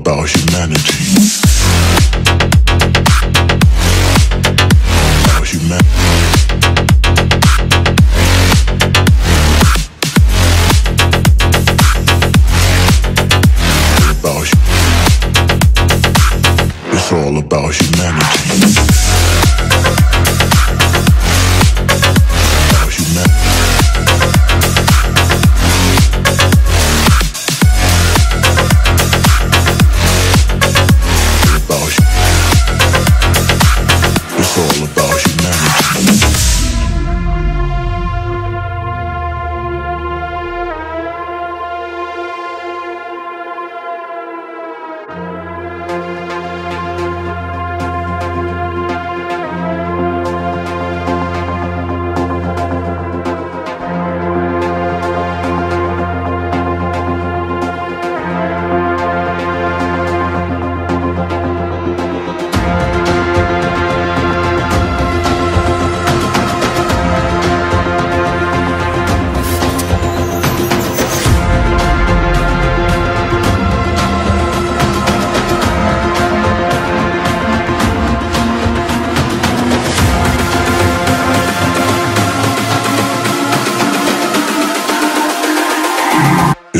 about humanity. It's all about humanity.